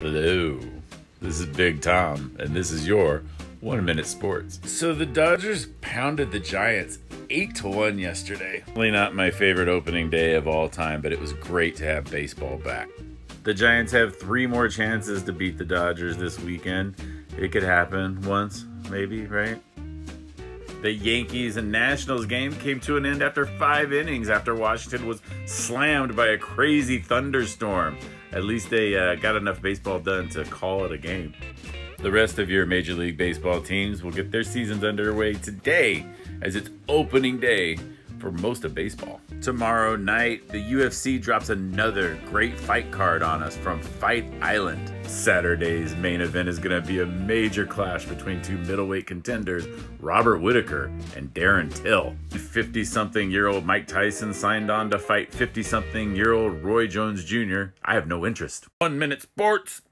Hello, this is Big Tom, and this is your One Minute Sports. So the Dodgers pounded the Giants 8 to 1 yesterday. Really not my favorite opening day of all time, but it was great to have baseball back. The Giants have three more chances to beat the Dodgers this weekend. It could happen once, maybe, right? The Yankees and Nationals game came to an end after five innings after Washington was slammed by a crazy thunderstorm. At least they uh, got enough baseball done to call it a game. The rest of your Major League Baseball teams will get their seasons underway today as it's opening day for most of baseball. Tomorrow night, the UFC drops another great fight card on us from Fight Island. Saturday's main event is going to be a major clash between two middleweight contenders, Robert Whitaker and Darren Till. 50 something year old Mike Tyson signed on to fight 50 something year old Roy Jones Jr. I have no interest. One minute sports.